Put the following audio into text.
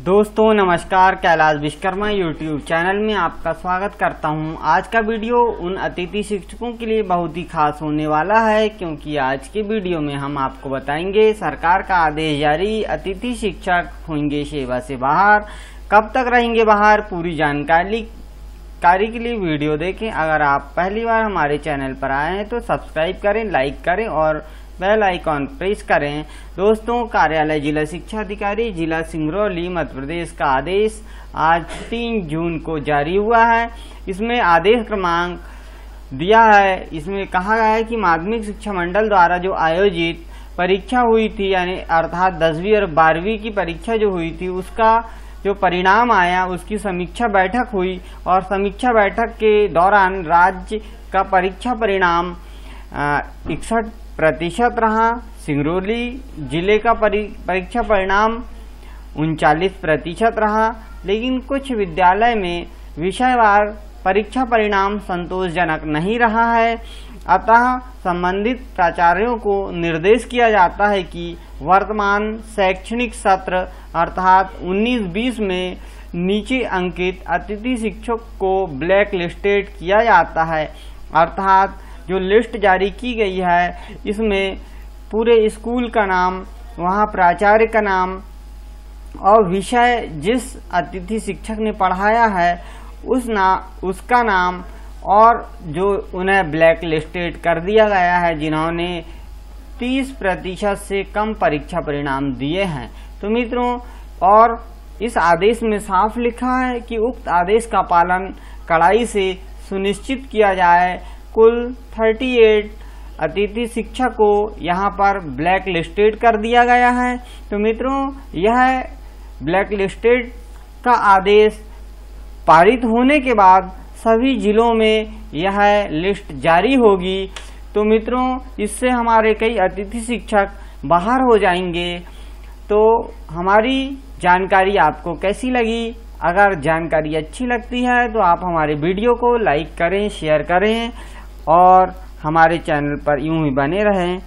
दोस्तों, नमस्कार, Kailash Vishwakarma YouTube channel में आपका स्वागत करता हूँ। आज का वीडियो उन अतिथि शिक्षकों के लिए बहुत ही खास होने वाला है, क्योंकि आज के वीडियो में हम आपको बताएँगे, सरकार का आदेश जारी, अतिथि शिक्षक होंगे सेवा से बाहर, कब तक रहेंगे बाहर, पूरी जानकारी कार्य के लिए वीडियो देखें। अगर आप पहली बार हमारे चैनल पर आए हैं तो सब्सक्राइब करें, लाइक करें और बेल आइकॉन प्रेस करें। दोस्तों, कार्यालय जिला शिक्षा अधिकारी जिला सिंगरौली, मध्य प्रदेश का आदेश आज तीन जून को जारी हुआ है। इसमें आदेश क्रमांक दिया है। इसमें कहा गया है कि माध्यमिक शिक्षा मंडल द्वारा जो आयोजित परीक्षा हुई थी, यानी अर्थात दसवीं और बारहवीं की परीक्षा जो हुई थी, उसका जो परिणाम आया, उसकी समीक्षा बैठक हुई और समीक्षा बैठक के दौरान राज्य का परीक्षा परिणाम इकसठ प्रतिशत रहा। सिंगरौली ज़िले का परीक्षा परिणाम उनचालीस प्रतिशत रहा। लेकिन कुछ विद्यालय में विषयवार परीक्षा परिणाम संतोषजनक नहीं रहा है। अतः संबंधित प्राचार्यों को निर्देश किया जाता है कि वर्तमान शैक्षणिक सत्र अर्थात 19-20 में नीचे अंकित अतिथि शिक्षक को ब्लैक लिस्टेड किया जाता है। अर्थात जो लिस्ट जारी की गई है, इसमें पूरे स्कूल का नाम, वहाँ प्राचार्य का नाम और विषय जिस अतिथि शिक्षक ने पढ़ाया है, उस ना, उसका नाम और जो उन्हें ब्लैक लिस्टेड कर दिया गया है, जिन्होंने 30 प्रतिशत से कम परीक्षा परिणाम दिए हैं। तो मित्रों और इस आदेश में साफ़ लिखा है कि उक्त आदेश का पालन कड़ाई से सुनिश्चित किया जाए। कुल 38 अतिथि शिक्षक को यहाँ पर ब्लैक लिस्टेड कर दिया गया है। तो मित्रों, यह ब्लैक लिस्टेड का आदेश पारित होने के बाद सभी जिलों में यह लिस्ट जारी होगी। तो मित्रों, इससे हमारे कई अतिथि शिक्षक बाहर हो जाएँगे। तो हमारी जानकारी आपको कैसी लगी? अगर जानकारी अच्छी लगती है तो आप हमारे वीडियो को लाइक करें, शेयर करें और हमारे चैनल पर यूँ ही बने रहें।